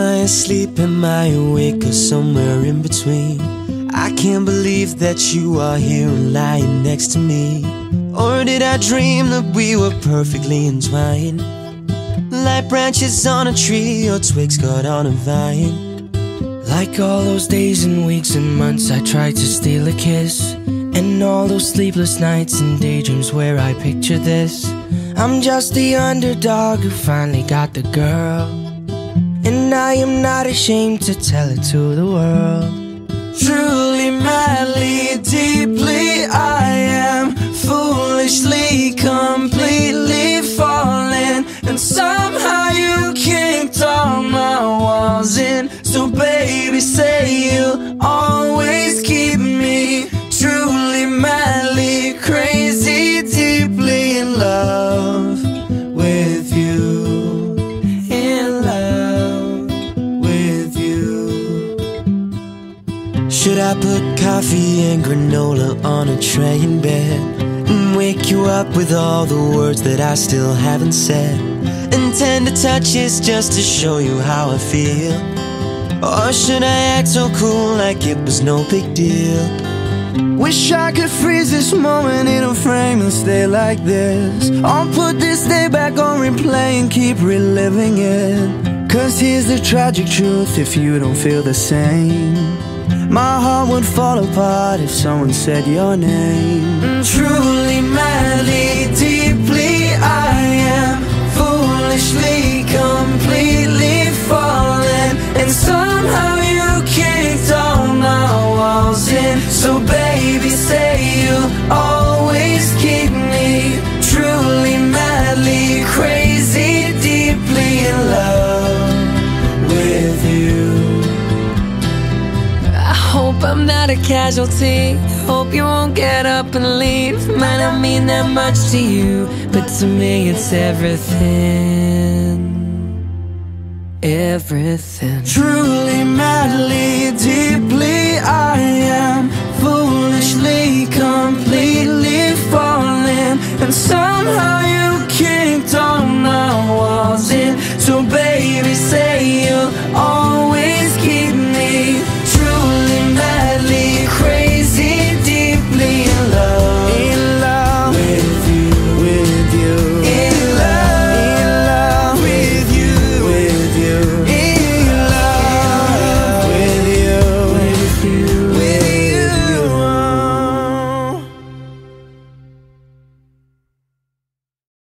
I asleep? Am I awake or somewhere in between? I can't believe that you are here and lying next to me. Or did I dream that we were perfectly entwined? Like branches on a tree or twigs caught on a vine. Like all those days and weeks and months I tried to steal a kiss. And all those sleepless nights and daydreams where I picture this. I'm just the underdog who finally got the girl. And I am not ashamed to tell it to the world. Truly, madly, deeply, I am foolishly, completely falling. And somehow you kicked all my walls in. So, baby, say you'll Should I put coffee and granola on a tray in bed? And wake you up with all the words that I still haven't said? And tender touches just to show you how I feel? Or should I act so cool like it was no big deal? Wish I could freeze this moment in a frame and stay like this. Or put this day back on replay and keep reliving it. Cause here's the tragic truth if you don't feel the same. My heart would fall apart if someone said your name. Truly, madly, I'm not a casualty. Hope you won't get up and leave. Might not mean that much to you, but to me it's everything. Everything. Truly, madly, deeply,